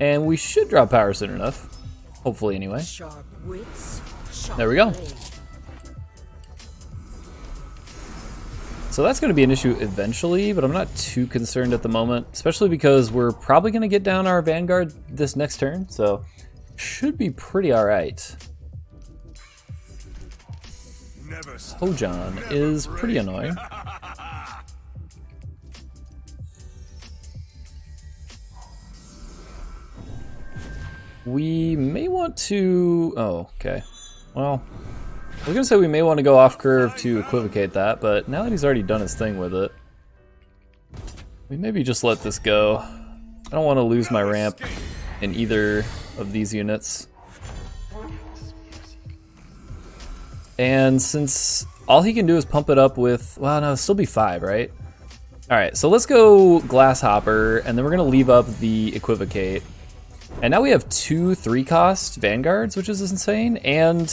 And we should drop power soon enough. Hopefully, anyway. Sharp wits, sharp There we go. So that's going to be an issue eventually, but I'm not too concerned at the moment, especially because we're probably going to get down our Vanguard this next turn, so should be pretty alright. Never stop. Hojon is pretty annoying. We may want to... Oh, okay. Well, I was going to say we may want to go off curve to equivocate that, but now that he's already done his thing with it, we maybe just let this go. I don't want to lose my ramp in either of these units. And since all he can do is pump it up with, well, no, still be five, right? All right, so let's go Glasshopper, and then we're gonna leave up the Equivocate. And now we have two three cost Vanguards, which is insane. And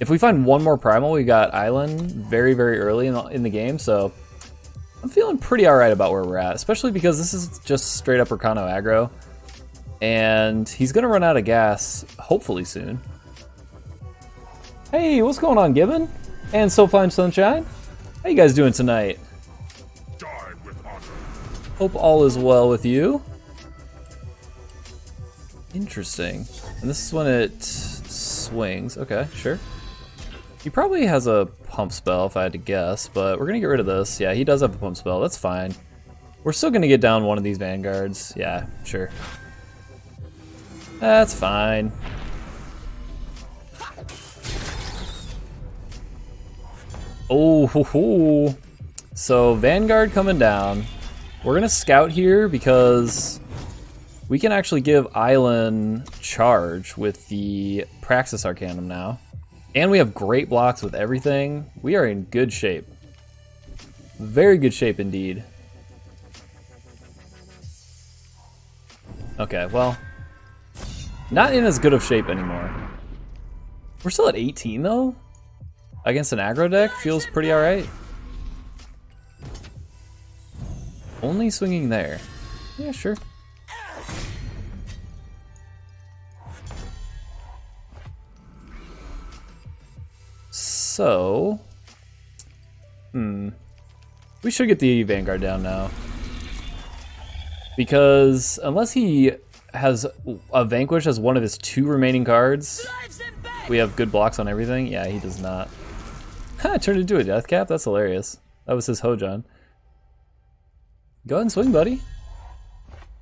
if we find one more Primal, we got Eilyn very, very early in the, in the game, so I'm feeling pretty all right about where we're at, especially because this is just straight up Rakano aggro. And he's gonna run out of gas, hopefully soon. Hey, what's going on, Gibbon? And So Fine Sunshine? How you guys doing tonight? Die with honor. Hope all is well with you. Interesting. And this is when it swings. Okay, sure. He probably has a pump spell, if I had to guess, but we're gonna get rid of this. Yeah, he does have a pump spell. That's fine. We're still gonna get down one of these vanguards. Yeah, sure. That's fine. Oh, hoo, hoo. so Vanguard coming down. We're gonna scout here because we can actually give Eilyn charge with the Praxis Arcanum now. And we have great blocks with everything. We are in good shape. Very good shape indeed. Okay, well, not in as good of shape anymore. We're still at 18 though? Against an aggro deck feels pretty alright. Only swinging there. Yeah, sure. So, hmm, we should get the Vanguard down now. Because unless he has a Vanquish as one of his two remaining cards, we have good blocks on everything. Yeah, he does not. Ha, it turned into a Death Cap? That's hilarious. That was his Hojon. Go ahead and swing, buddy.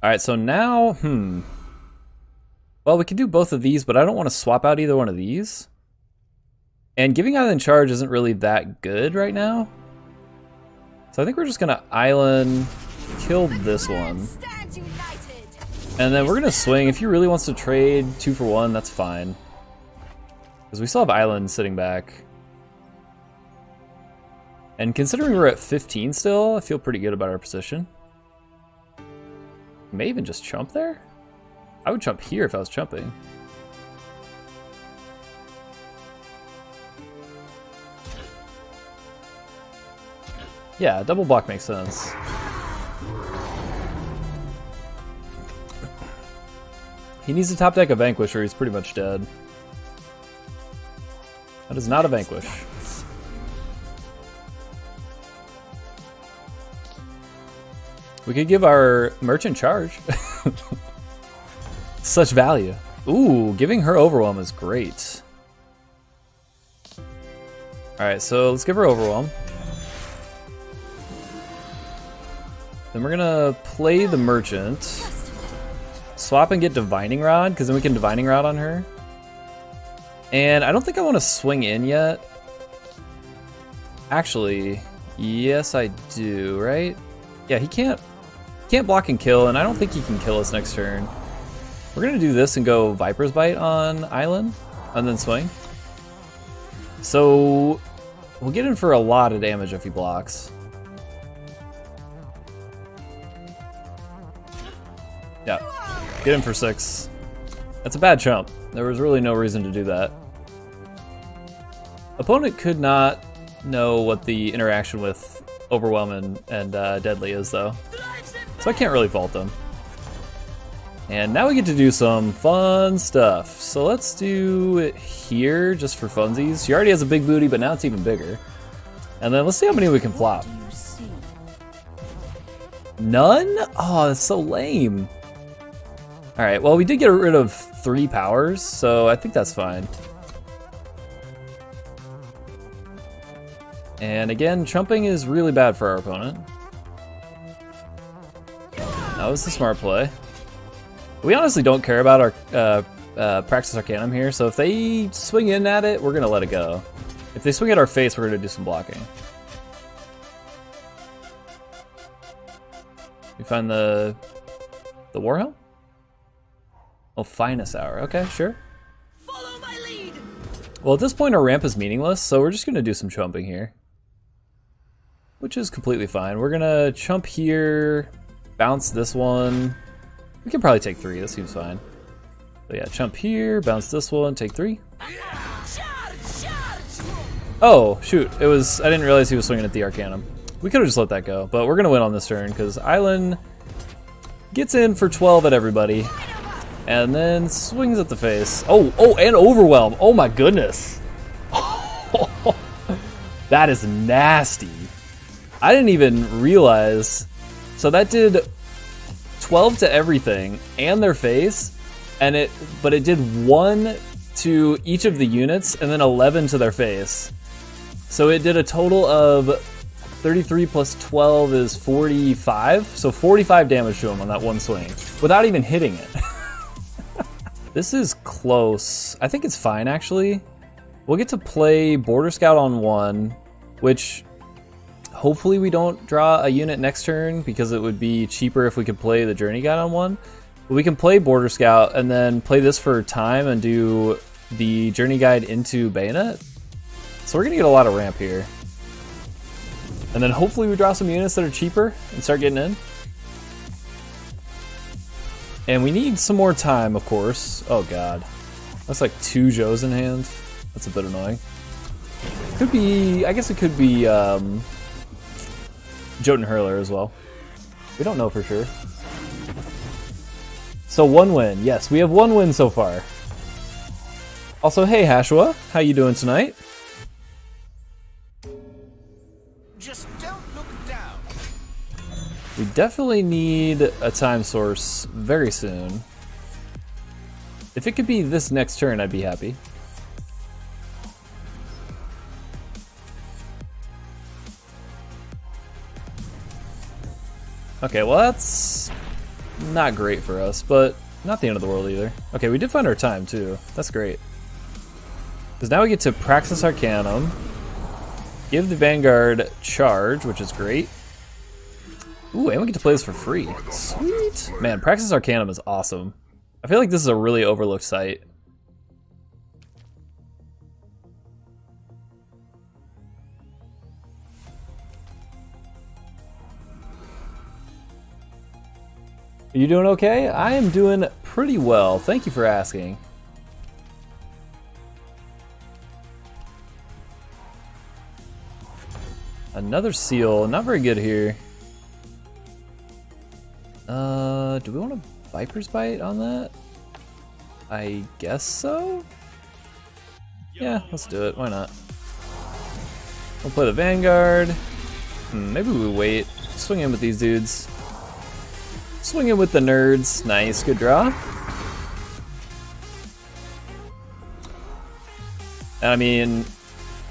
Alright, so now, hmm. Well, we can do both of these, but I don't want to swap out either one of these. And giving Eilyn Charge isn't really that good right now. So I think we're just to Eilyn kill this one. And then we're to swing. If he really wants to trade two for one, that's fine. Because we still have Eilyn sitting back. And considering we're at 15 still, I feel pretty good about our position. May even just chump there? I would jump here if I was chumping. Yeah, double block makes sense. He needs to top deck a Vanquish or he's pretty much dead. That is not a Vanquish. We could give our merchant charge. Such value. Ooh, giving her Overwhelm is great. Alright, so let's give her Overwhelm. Then we're gonna play the merchant. Swap and get Divining Rod, because then we can Divining Rod on her. And I don't think I want to swing in yet. Actually, yes I do, right? Yeah, he can't can't block and kill, and I don't think he can kill us next turn. We're gonna do this and go Viper's Bite on Eilyn, and then swing. So we'll get in for a lot of damage if he blocks. Get him for six. That's a bad chump. There was really no reason to do that. Opponent could not know what the interaction with Overwhelm and, uh, Deadly is, though. So I can't really fault them. And now we get to do some fun stuff. So let's do it here just for funsies. She already has a big booty, but now it's even bigger. And then let's see how many we can flop. None? Oh, that's so lame. All right, well, we did get rid of three powers, so I think that's fine. And again, chumping is really bad for our opponent. That was the smart play. We honestly don't care about our uh, uh, Praxis Arcanum here, so if they swing in at it, we're gonna let it go. If they swing at our face, we're gonna do some blocking. We find the the Warhelm? Oh, finest hour. Okay, sure. Follow my lead. Well, at this point, our ramp is meaningless, so we're just gonna do some chumping here. Which is completely fine. We're gonna chump here, bounce this one. We can probably take three, that seems fine. So yeah, chump here, bounce this one, take three. Oh, shoot, it was, I didn't realize he was swinging at the Arcanum. We could have just let that go, but we're gonna win on this turn, because Eilyn gets in for 12 at everybody, and then swings at the face. Oh, oh, and Overwhelm. Oh my goodness. that is nasty. I didn't even realize. So that did 12 to everything and their face, and it, but it did one to each of the units and then 11 to their face. So it did a total of 33 plus 12 is 45. So 45 damage to him on that one swing without even hitting it. this is close. I think it's fine actually. We'll get to play Border Scout on one, which hopefully we don't draw a unit next turn because it would be cheaper if we could play the Journey Guide on one. But we can play Border Scout and then play this for time and do the Journey Guide into Bayonet. So we're gonna get a lot of ramp here. And then hopefully we draw some units that are cheaper and start getting in. And we need some more time, of course. Oh god. That's like two Joes in hand. That's a bit annoying. Could be, I guess it could be um, Jotun Hurler as well. We don't know for sure. So one win. Yes, we have one win so far. Also, hey Hashua, how you doing tonight? Just don't look down. We definitely need a time source very soon. If it could be this next turn, I'd be happy. Okay, well that's not great for us, but not the end of the world either. Okay, we did find our time too. That's great. Because now we get to Praxis Arcanum, give the Vanguard charge, which is great. Ooh, and we get to play this for free. Sweet. Man, Praxis Arcanum is awesome. I feel like this is a really overlooked site. Are you doing okay? I am doing pretty well. Thank you for asking. Another seal. Not very good here. Uh, do we want a Viper's Bite on that? I guess so? Yeah, let's do it. Why not? We'll play the Vanguard. Hmm, maybe we wait. Swing in with these dudes. Swing in with the nerds. Nice, good draw. And I mean,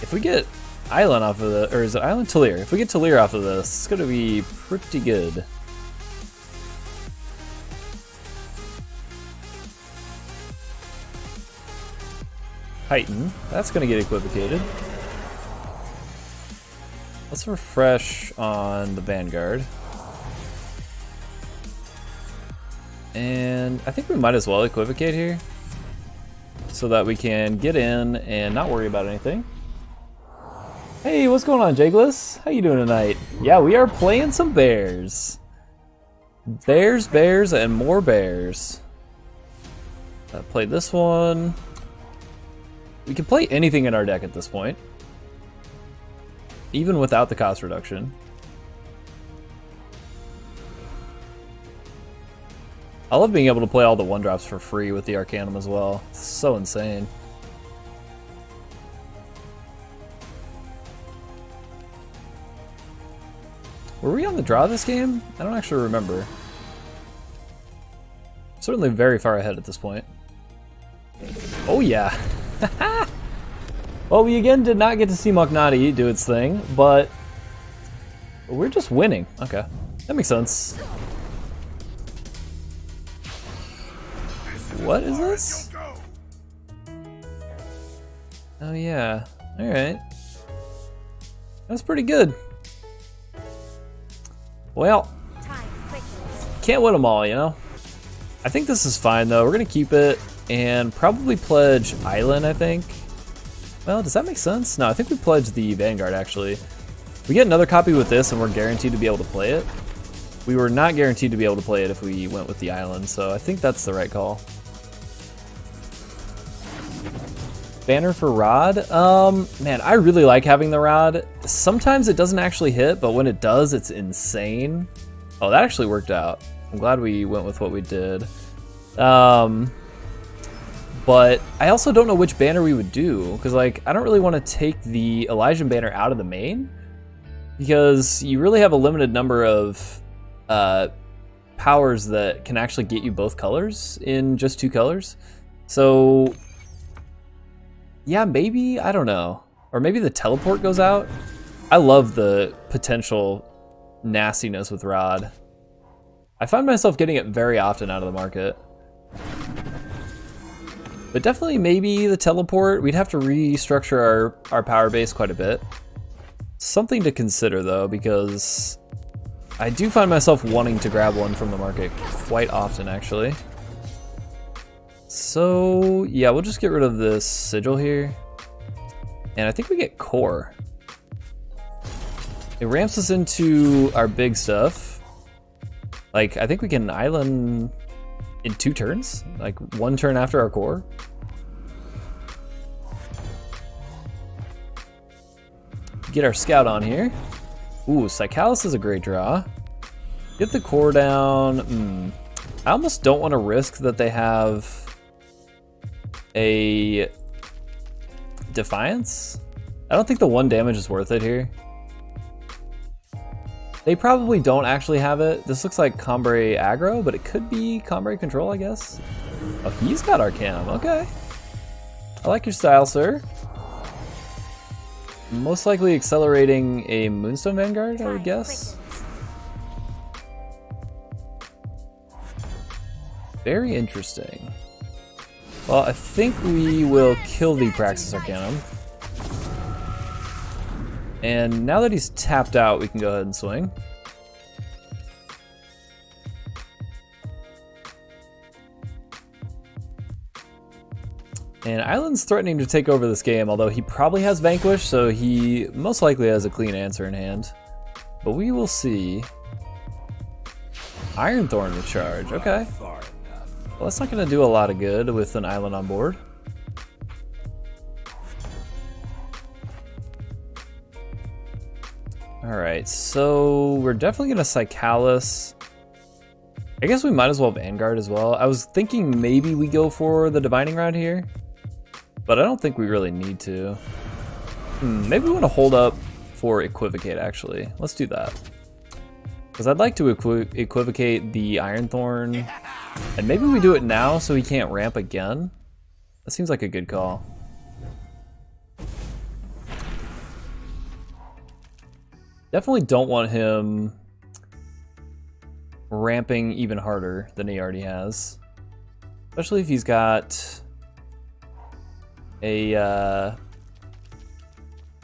if we get Island off of the, or is it Island Talir? If we get Talir off of this, it's gonna be pretty good. Titan. Hmm? That's going to get equivocated. Let's refresh on the Vanguard. And I think we might as well equivocate here. So that we can get in and not worry about anything. Hey, what's going on, Jagless? How you doing tonight? Yeah, we are playing some bears. Bears, bears, and more bears. Uh, I played this one. We can play anything in our deck at this point. Even without the cost reduction. I love being able to play all the one drops for free with the Arcanum as well. It's so insane. Were we on the draw this game? I don't actually remember. Certainly very far ahead at this point. Oh yeah. well, we again did not get to see Mokhnati do its thing, but we're just winning. Okay, that makes sense. What is this? Oh yeah. All right. That's pretty good. Well, can't win them all, you know. I think this is fine though. We're gonna keep it and probably pledge Eilyn. I think. Well, does that make sense? No, I think we pledge the Vanguard actually. We get another copy with this, and we're guaranteed to be able to play it. We were not guaranteed to be able to play it if we went with the Eilyn, so I think that's the right call. Banner for Rod? Um, man, I really like having the Rod. Sometimes it doesn't actually hit, but when it does, it's insane. Oh, that actually worked out. I'm glad we went with what we did. Um, but I also don't know which banner we would do, because, like, I don't really want to take the Elysian banner out of the main, because you really have a limited number of uh, powers that can actually get you both colors in just two colors. So yeah, maybe, I don't know. Or maybe the teleport goes out. I love the potential nastiness with Rod. I find myself getting it very often out of the market. But definitely maybe the teleport. We'd have to restructure our, our power base quite a bit. Something to consider though, because I do find myself wanting to grab one from the market quite often actually. So, yeah, we'll just get rid of this sigil here. And I think we get core. It ramps us into our big stuff. Like, I think we can Eilyn in two turns. Like, one turn after our core. Get our scout on here. Ooh, Cykalis is a great draw. Get the core down. Hmm. I almost don't want to risk that they have a Defiance? I don't think the one damage is worth it here. They probably don't actually have it. This looks like Combrei aggro, but it could be Combrei control, I guess. Oh, he's got Arcanum. Okay. I like your style, sir. Most likely accelerating a Moonstone Vanguard, I would guess. Very interesting. Well, I think we will kill the Praxis Arcanum. And now that he's tapped out, we can go ahead and swing. And Eilyn's threatening to take over this game, although he probably has Vanquish, so he most likely has a clean answer in hand. But we will see. Iron Thorn recharge, okay. Well, that's not going to do a lot of good with an Eilyn on board. Alright, so we're definitely going to Cykalis. I guess we might as well Vanguard as well. I was thinking maybe we go for the Divining Rod here, but I don't think we really need to. Hmm, maybe we want to hold up for Equivocate, actually. Let's do that. Because I'd like to equi equivocate the Iron Thorn, and maybe we do it now so he can't ramp again. That seems like a good call. Definitely don't want him ramping even harder than he already has. Especially if he's got a uh,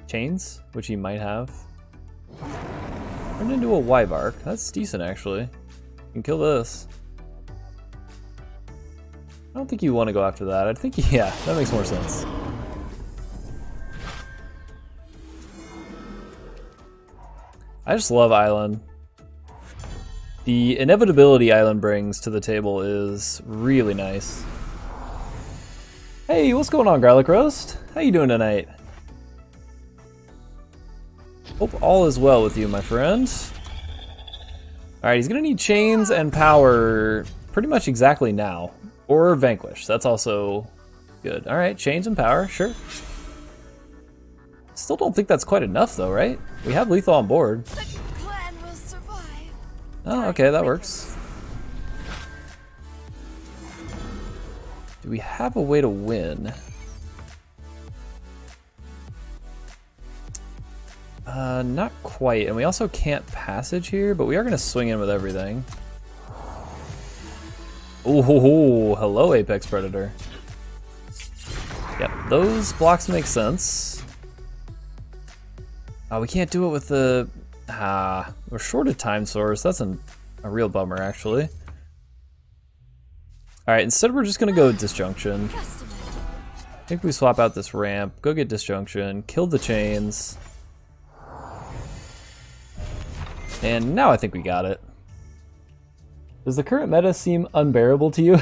chains, which he might have. Turn into a Wybark. That's decent, actually. You can kill this. I don't think you want to go after that. I think, yeah, that makes more sense. I just love Eilyn. The inevitability Eilyn brings to the table is really nice. Hey, what's going on, Garlic Roast? How you doing tonight? Hope all is well with you, my friend. Alright, he's gonna need chains and power pretty much exactly now. Or Vanquish. That's also good. Alright, chains and power, sure. Still don't think that's quite enough though, right? We have lethal on board. The clan will survive. Oh, okay, that works. Do we have a way to win? Uh, not quite. And we also can't passage here, but we are going to swing in with everything. Oh, hello, Apex Predator. Yep, those blocks make sense. Uh, we can't do it with the... Ah, we're short of time source. That's an, a real bummer, actually. Alright, instead we're just going to go disjunction. I think we swap out this ramp, go get disjunction, kill the chains. And now I think we got it. Does the current meta seem unbearable to you?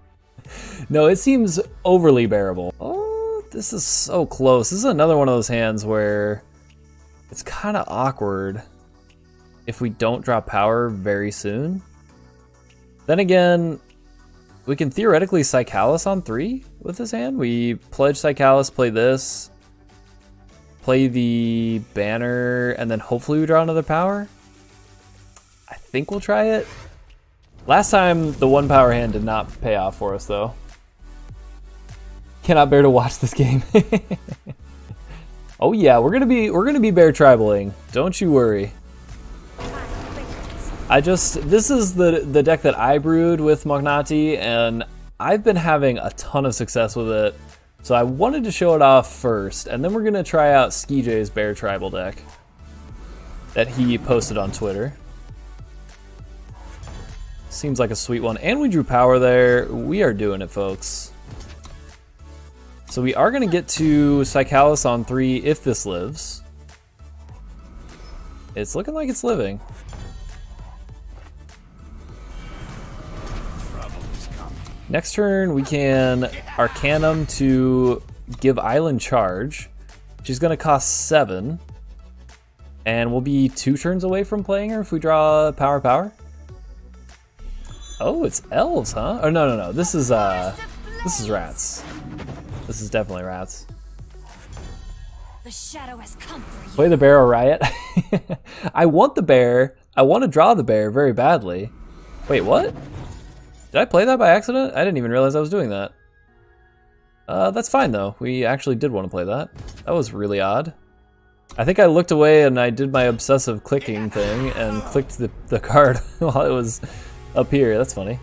no, it seems overly bearable. Oh, this is so close. This is another one of those hands where it's kind of awkward if we don't drop power very soon. Then again, we can theoretically Cykalis on three with this hand. We pledge Cykalis, play this, play the banner, and then hopefully we draw another power. I think we'll try it. Last time the one power hand did not pay off for us though. Cannot bear to watch this game. oh yeah, we're gonna be we're gonna be bear tribaling. Don't you worry. I just this is the the deck that I brewed with Mokhnati, and I've been having a ton of success with it. So I wanted to show it off first, and then we're gonna try out Skij's Bear Tribal deck that he posted on Twitter. Seems like a sweet one, and we drew power there. We are doing it, folks. So we are gonna get to Cykalis on three if this lives. It's looking like it's living. Next turn, we can Arcanum to give Eilyn Charge. She's going to cost 7. And we'll be two turns away from playing her if we draw Power Power. Oh, it's elves, huh? Oh, no, no, no. This is, uh, this is rats. This is definitely rats. The shadow has come. Play the bear or riot. I want the bear. I want to draw the bear very badly. Wait, what? Did I play that by accident? I didn't even realize I was doing that. Uh, that's fine though. We actually did want to play that. That was really odd. I think I looked away and I did my obsessive clicking thing and clicked the, the card while it was up here. That's funny.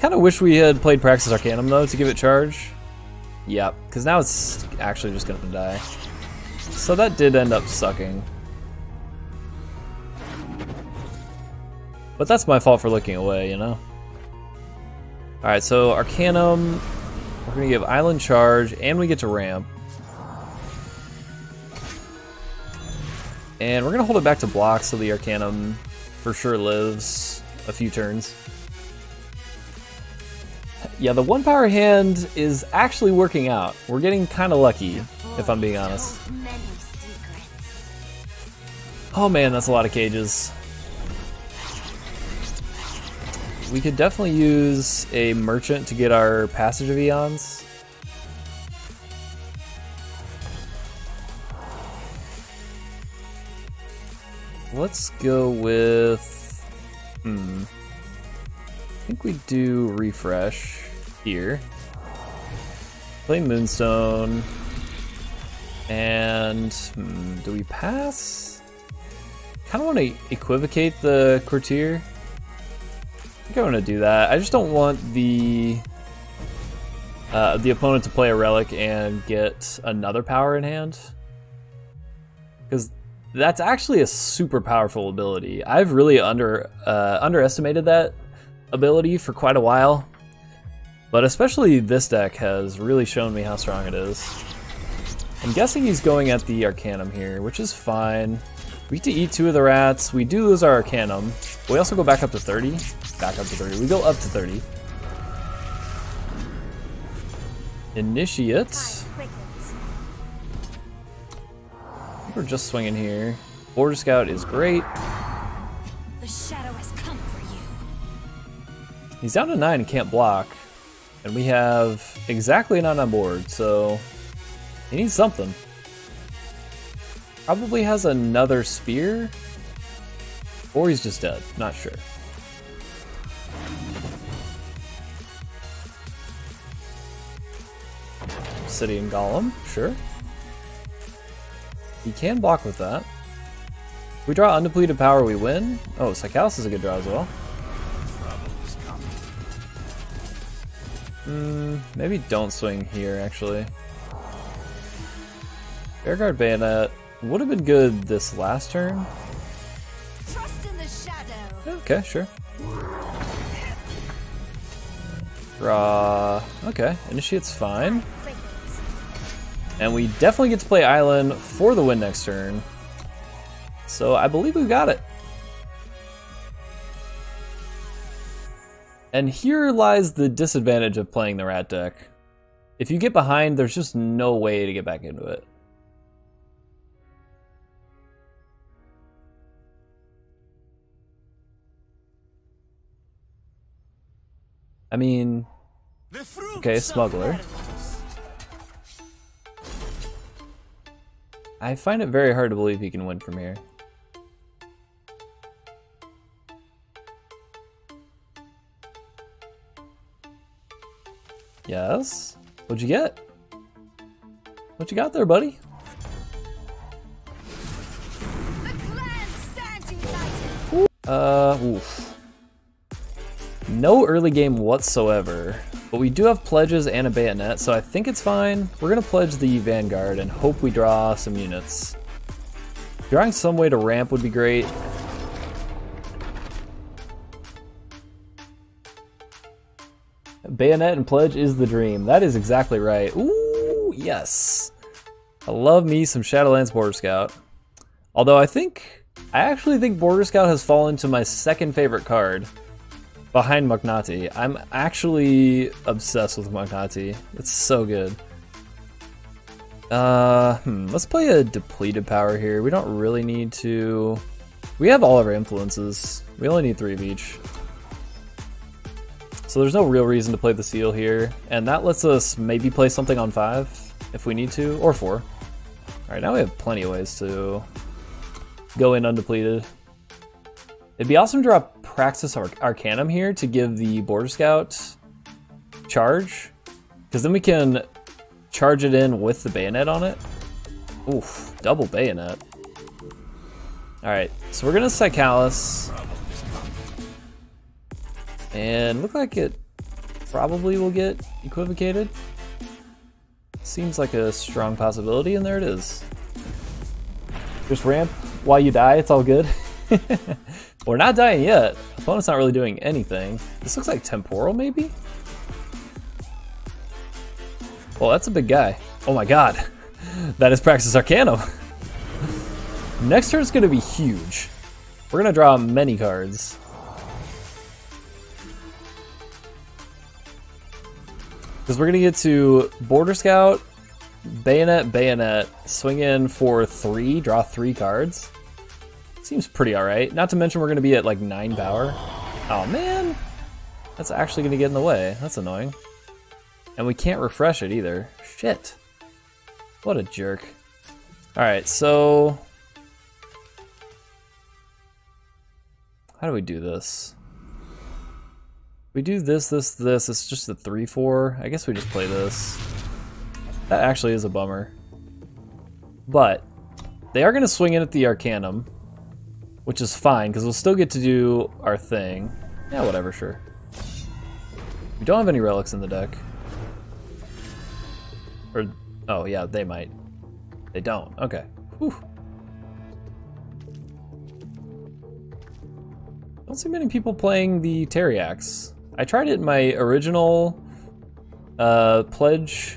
Kind of wish we had played Praxis Arcanum though to give it charge. Yep, because now it's actually just gonna die. So that did end up sucking. But that's my fault for looking away, you know? Alright, so Arcanum, we're gonna give Eilyn Charge, and we get to ramp. And we're gonna hold it back to block so the Arcanum for sure lives a few turns. Yeah, the one power hand is actually working out. We're getting kind of lucky, if I'm being honest. Oh man, that's a lot of cages. We could definitely use a merchant to get our passage of eons. Let's go with. Hmm. I think we do refresh here. Play Moonstone. And. Hmm, do we pass? kind of want to equivocate the courtier. I think I want to do that. I just don't want the uh, the opponent to play a relic and get another power in hand, because that's actually a super powerful ability. I've really under uh, underestimated that ability for quite a while, but especially this deck has really shown me how strong it is. I'm guessing he's going at the Arcanum here, which is fine. We get to eat two of the rats. We do lose our Arcanum. We also go back up to 30. Back up to 30. We go up to 30. Initiate. We're just swinging here. Border Scout is great. The shadow has He's down to 9 and can't block. And we have exactly none on board, so he needs something. Probably has another spear. Or he's just dead, not sure. Obsidian Golem, sure. He can block with that. If we draw undepleted power, we win. Oh, Cykalis is a good draw as well. Hmm, maybe don't swing here, actually. Bearguard Bayonet would have been good this last turn. Trust in the shadow. Okay, sure. Draw. Okay, initiate's fine. And we definitely get to play Eilyn for the win next turn. So I believe we've got it. And here lies the disadvantage of playing the rat deck. If you get behind, there's just no way to get back into it. I mean, Okay, smuggler. I find it very hard to believe he can win from here. Yes? What'd you get? What you got there, buddy? The clan stands united. Uh, oof. No early game whatsoever, but we do have pledges and a bayonet, so I think it's fine. We're gonna pledge the Vanguard and hope we draw some units. Drawing some way to ramp would be great. Bayonet and pledge is the dream. That is exactly right. Ooh, yes. I love me some Shadowlands Border Scout. Although I think, I actually think Border Scout has fallen to my second favorite card behind Mokhnati. I'm actually obsessed with Mokhnati. It's so good. Uh, hmm, let's play a depleted power here. We don't really need to. We have all of our influences. We only need three of each. So there's no real reason to play the seal here, and that lets us maybe play something on five if we need to, or four. All right, now we have plenty of ways to go in undepleted. It'd be awesome to drop Praxis Arc- Arcanum here to give the Border Scout charge, because then we can charge it in with the bayonet on it. Oof, double bayonet. All right, so we're gonna Cykalis, and look like it probably will get equivocated. Seems like a strong possibility, and there it is. Just ramp while you die, it's all good. We're not dying yet. Opponent's not really doing anything. This looks like temporal, maybe? Well, that's a big guy. Oh my god. That is Praxis Arcanum. Next turn's gonna be huge. We're gonna draw many cards. Because we're gonna get to Border Scout, Bayonet, Bayonet, swing in for three, draw three cards. Seems pretty alright. Not to mention we're gonna be at like nine power. Oh man! That's actually gonna get in the way. That's annoying. And we can't refresh it either. Shit. What a jerk. Alright, so... How do we do this? We do this, this, this. It's just a 3-4. I guess we just play this. That actually is a bummer. But, they are going to swing in at the Arcanum. Which is fine, because we'll still get to do our thing. Yeah, whatever, sure. We don't have any relics in the deck. Or, oh yeah, they might. They don't, okay. Whew. Don't see many people playing the Teriax. I tried it in my original uh, Pledge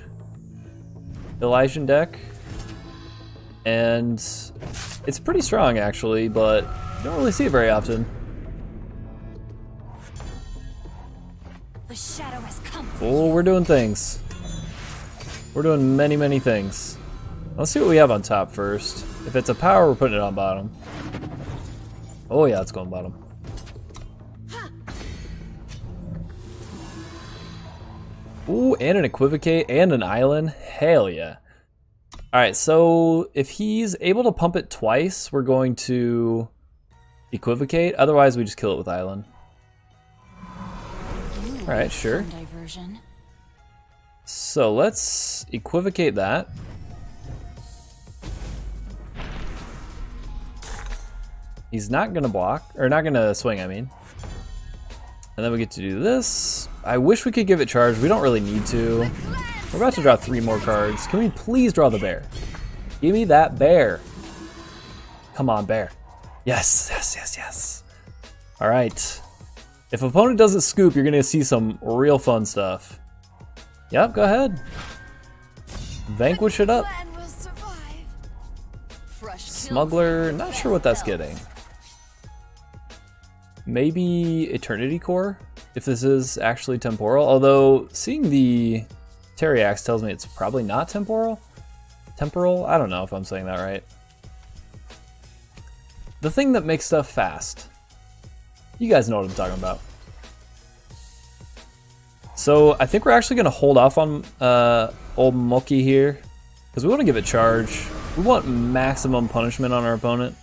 Elysian deck, and it's pretty strong actually, but you don't really see it very often. The shadow has come. Oh, we're doing things. We're doing many, many things. Let's see what we have on top first. If it's a power, we're putting it on bottom. Oh yeah, it's going bottom. Ooh, and an Equivocate and an Eilyn. Hell yeah. Alright, so if he's able to pump it twice, we're going to Equivocate. Otherwise, we just kill it with Eilyn. Alright, sure. So let's equivocate that. He's not gonna block, or not gonna swing, I mean. And then we get to do this. I wish we could give it charge. We don't really need to. We're about to draw three more cards. Can we please draw the bear? Give me that bear. Come on, bear. Yes, yes, yes, yes. All right. If opponent doesn't scoop, you're gonna see some real fun stuff. Yep, go ahead. Vanquish it up. Plan will survive. Fresh Smuggler, not sure what that's getting. Maybe Eternity Core, if this is actually temporal. Although, seeing the Teriax tells me it's probably not temporal. Temporal? I don't know if I'm saying that right. The thing that makes stuff fast. You guys know what I'm talking about. So I think we're actually going to hold off on uh, old Moki here. Because we want to give it charge. We want maximum punishment on our opponent.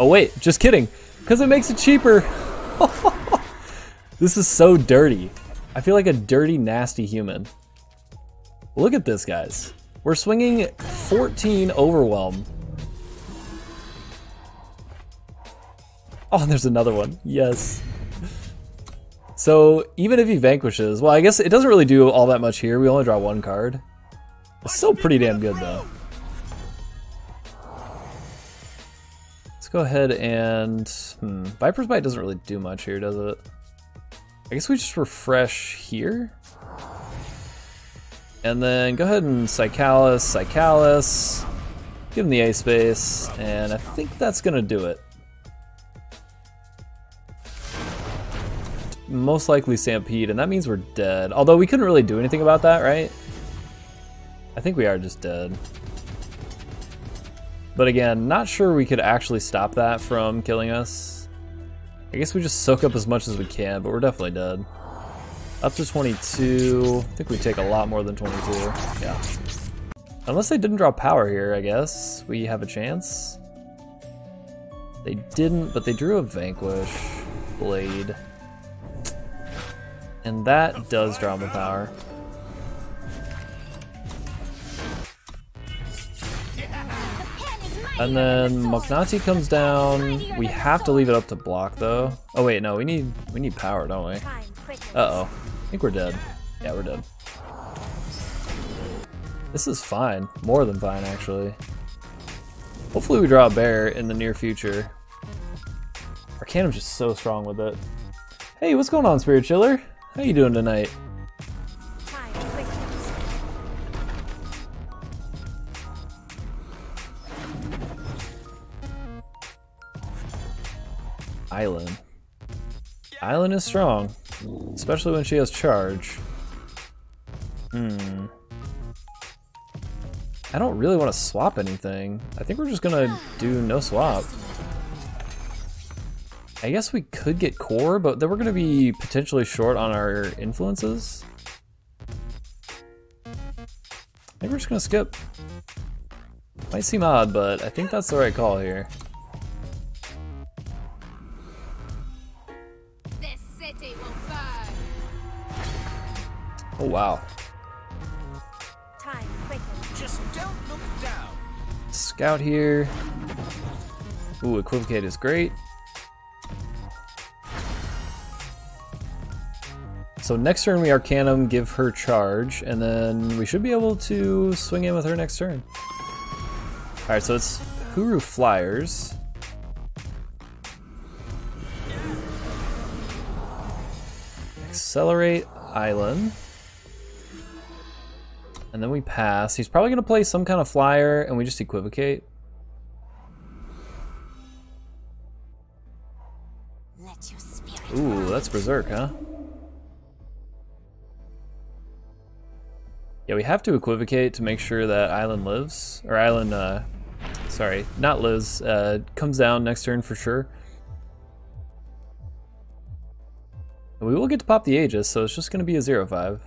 Oh wait, just kidding. Because it makes it cheaper. this is so dirty. I feel like a dirty, nasty human. Look at this, guys. We're swinging 14 Overwhelm. Oh, there's another one. Yes. So even if he vanquishes, well, I guess it doesn't really do all that much here. We only draw one card. It's still pretty damn good, though. Let's go ahead and... Hmm, Viper's Bite doesn't really do much here, does it? I guess we just refresh here. And then go ahead and Cykalis, Cykalis. Give him the A space, and I think that's gonna do it. Most likely Stampede, and that means we're dead. Although we couldn't really do anything about that, right? I think we are just dead. But again, not sure we could actually stop that from killing us. I guess we just soak up as much as we can, but we're definitely dead. Up to 22. I think we take a lot more than 22. Yeah. Unless they didn't draw power here, I guess. We have a chance. They didn't, but they drew a Vanquish Blade. And that does draw the power. And then Mokhnati comes down. We have to leave it up to block though. Oh wait, no, we need we need power, don't we? Uh oh. I think we're dead. Yeah, we're dead. This is fine. More than fine, actually. Hopefully we draw a bear in the near future. Arcanum's just so strong with it. Hey, what's going on, Spirit Chiller? How you doing tonight? Eilyn is strong, especially when she has charge. Hmm. I don't really want to swap anything. I think we're just gonna do no swap. I guess we could get core, but then we're gonna be potentially short on our influences. I think we're just gonna skip. Might seem odd, but I think that's the right call here. Oh wow. Time quickens. Just don't look down. Scout here. Ooh, Equivocate is great. So next turn we Arcanum, give her charge, and then we should be able to swing in with her next turn. Alright, so it's Hooru Flyers. Accelerate Eilyn. And then we pass. He's probably going to play some kind of flyer, and we just equivocate. Let your spirit Ooh, that's Berserk, huh? Yeah, we have to equivocate to make sure that Eilyn lives. Or Eilyn, uh, sorry, not lives, uh, comes down next turn for sure. And we will get to pop the Aegis, so it's just going to be a 0-5.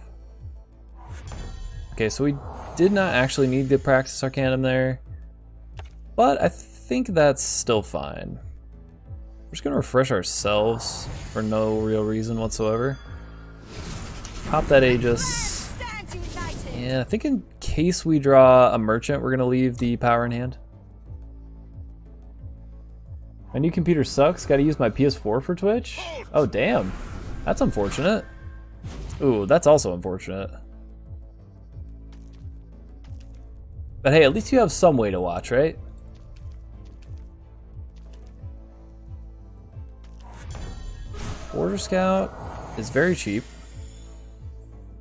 Okay, so we did not actually need the Praxis Arcanum there. But I think that's still fine. We're just gonna refresh ourselves for no real reason whatsoever. Pop that Aegis. Yeah, I think in case we draw a merchant, we're gonna leave the power in hand. My new computer sucks. Gotta use my PS4 for Twitch? Oh, damn. That's unfortunate. Ooh, that's also unfortunate. But hey, at least you have some way to watch, right? Border Scout is very cheap.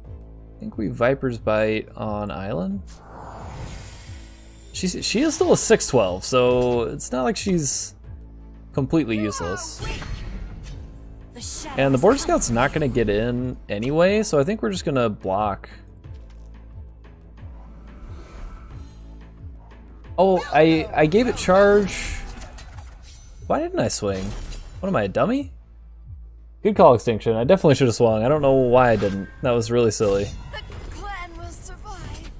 I think we Viper's Bite on Eilyn. She's she is still a 612, so it's not like she's completely useless. And the Border Scout's not gonna get in anyway, so I think we're just gonna block. Oh, I I gave it charge. Why didn't I swing? What am I, a dummy? Good call, Extinction. I definitely should have swung. I don't know why I didn't. That was really silly. The clan will survive.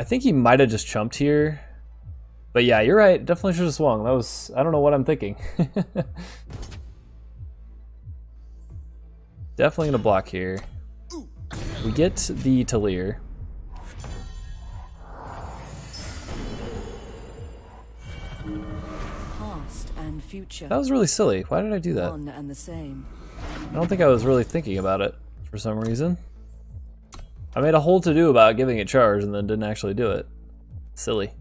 I think he might have just chumped here. But yeah, you're right. Definitely should have swung. That was I don't know what I'm thinking. Definitely gonna block here. We get the Talir. Future. That was really silly. Why did I do that? One and the same. I don't think I was really thinking about it for some reason. I made a whole to do about giving it charge and then didn't actually do it. Silly.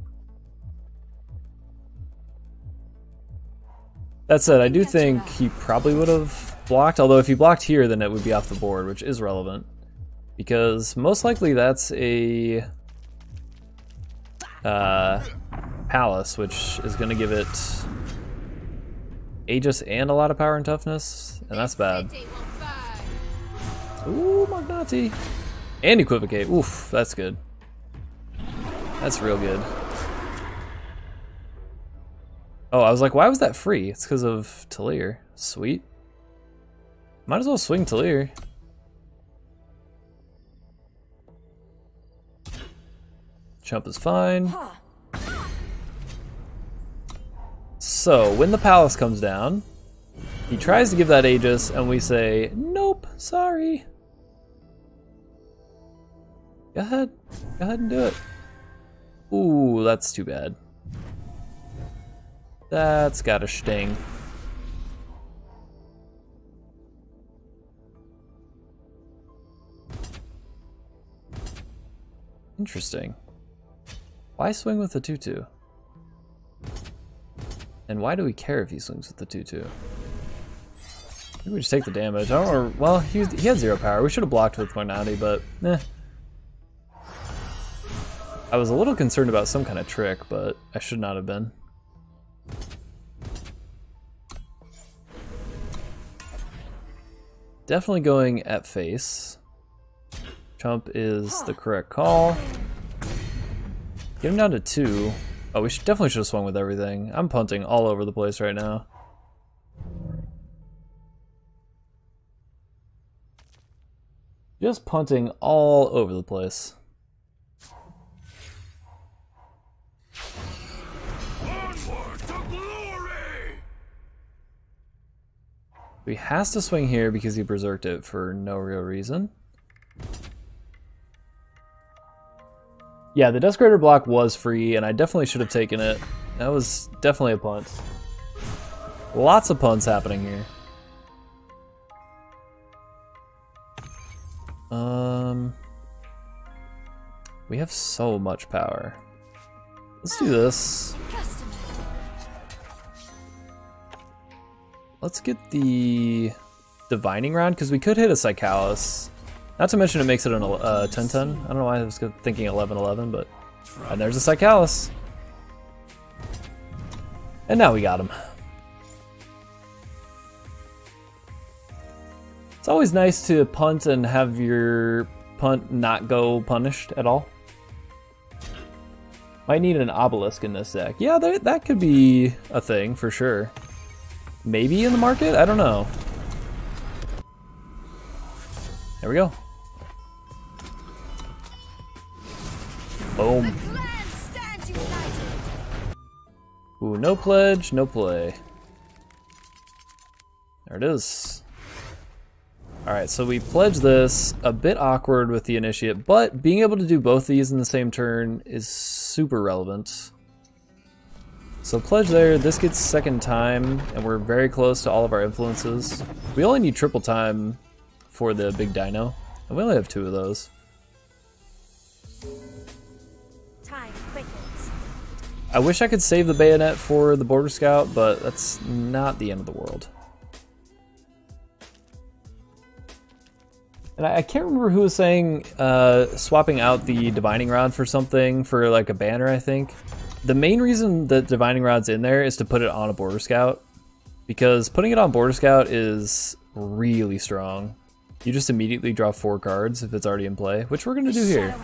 That said, I do think he probably would have blocked, although if he blocked here, then it would be off the board, which is relevant. Because most likely that's a uh, Palace, which is going to give it Aegis and a lot of power and toughness, and that's bad. Ooh, Mokhnati. And Equivocate. Oof, that's good. That's real good. Oh, I was like, why was that free? It's because of Talir. Sweet. Might as well swing Talir. Jump is fine. So, when the palace comes down, he tries to give that Aegis, and we say, nope, sorry. Go ahead. Go ahead and do it. Ooh, that's too bad. That's got a sting. Interesting. Why swing with the 2-2? And why do we care if he swings with the 2-2? Maybe we just take the damage. I don't know. Well, he, he had zero power. We should have blocked with Mokhnati, but eh. I was a little concerned about some kind of trick, but I should not have been. Definitely going at face. Chump is the correct call. Get him down to two. Oh, we should definitely should have swung with everything. I'm punting all over the place right now. Just punting all over the place. Onward to glory! He has to swing here because he berserked it for no real reason. Yeah, the Desecrator block was free, and I definitely should have taken it. That was definitely a punt. Lots of punts happening here. Um, we have so much power. Let's do this. Let's get the divining rod because we could hit a Cykalis. Not to mention it makes it uh, 10-10. I don't know why I was thinking 11-11, but and there's a Cykalis. And now we got him. It's always nice to punt and have your punt not go punished at all. Might need an obelisk in this deck. Yeah, that, that could be a thing for sure. Maybe in the market? I don't know. There we go. Boom. Clan stands united. Ooh, no pledge, no play. There it is. Alright, so we pledge this, a bit awkward with the initiate, but being able to do both these in the same turn is super relevant. So pledge there, this gets second time, and we're very close to all of our influences. We only need triple time for the big dino, and we only have two of those. I wish I could save the bayonet for the border scout, but that's not the end of the world. And I, I can't remember who was saying uh, swapping out the divining rod for something for like a banner. I think the main reason that divining rod's in there is to put it on a border scout because putting it on border scout is really strong. You just immediately draw four cards if it's already in play, which we're gonna do The here.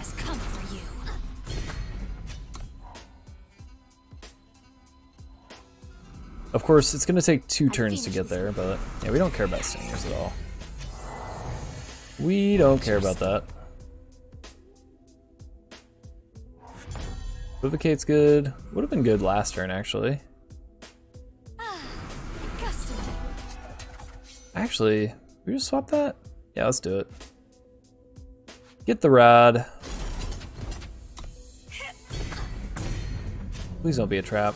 Of course, it's going to take two turns to get there, but yeah, we don't care about stingers at all. We don't care about that. Vivicate's good. Would have been good last turn, actually. Actually, we just swap that? Yeah, let's do it. Get the rod. Please don't be a trap.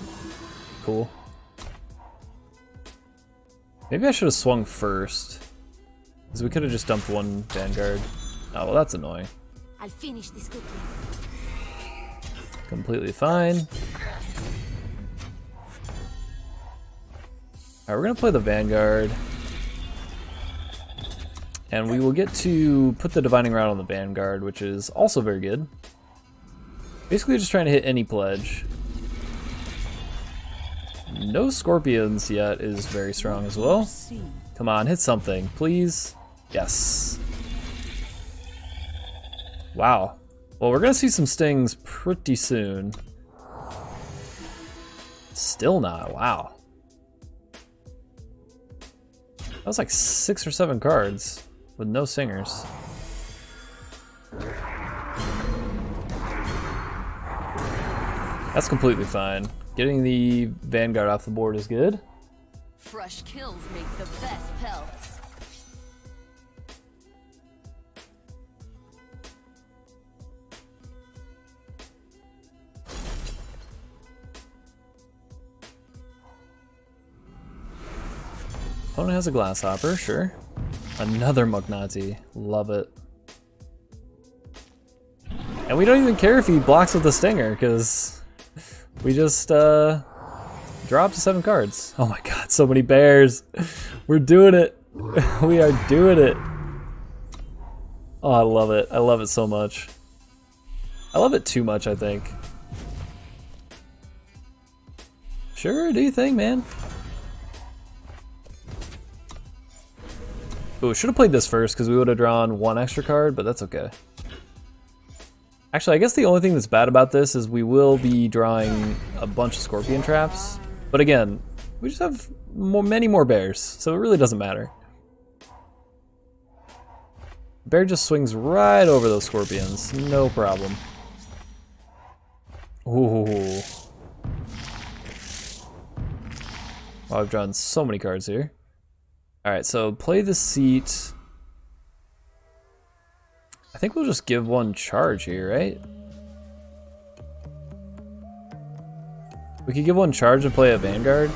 Cool. Maybe I should have swung first. Because we could have just dumped one Vanguard. Oh, well, that's annoying. I'll finish this quickly. Completely fine. Alright, we're gonna play the Vanguard. And we will get to put the Divining Rod on the Vanguard, which is also very good. Basically just trying to hit any pledge. No Scorpions yet is very strong as well. Come on, hit something, please. Yes. Wow. Well, we're gonna see some stings pretty soon. Still not, wow. That was like six or seven cards with no singers. That's completely fine. Getting the Vanguard off the board is good. Fresh kills make the best pelts. Opponent has a Glasshopper, sure. Another Mokhnati. Love it. And we don't even care if he blocks with the stinger, because we just uh, to seven cards. Oh my god, so many bears. We're doing it. we are doing it. Oh, I love it. I love it so much. I love it too much, I think. Sure, do you think, man? Ooh, should have played this first because we would have drawn one extra card, but that's okay. Actually, I guess the only thing that's bad about this is we will be drawing a bunch of scorpion traps. But again, we just have more, many more bears, so it really doesn't matter. Bear just swings right over those scorpions, no problem. Ooh. Wow, I've drawn so many cards here. Alright, so play the seat. I think we'll just give one charge here, right? We could give one charge and play a Vanguard.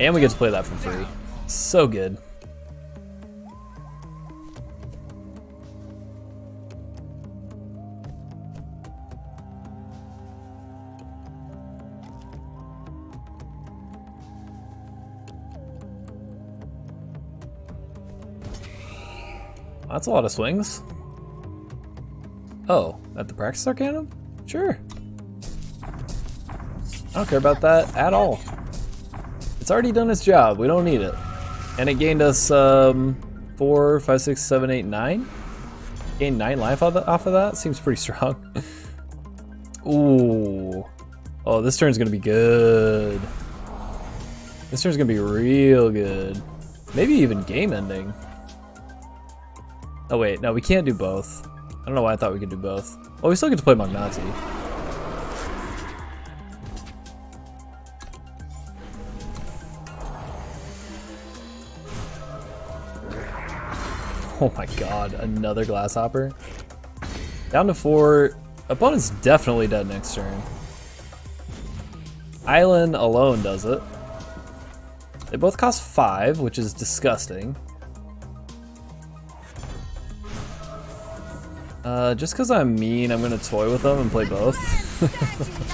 And we get to play that for free. So good. That's a lot of swings. Oh, at the Praxis Arcanum? Sure. I don't care about that at all. It's already done its job. We don't need it. And it gained us um, four, five, six, seven, eight, nine. Gained nine life off of, off of that. Seems pretty strong. Ooh. Oh, this turn's gonna be good. This turn's gonna be real good. Maybe even game ending. Oh wait, no, we can't do both. I don't know why I thought we could do both. Oh, we still get to play Mokhnati. Oh my god, another Glasshopper. Down to four. Opponent's definitely dead next turn. Eilyn alone does it. They both cost five, which is disgusting. Uh, just because I'm mean, I'm gonna toy with them and play both.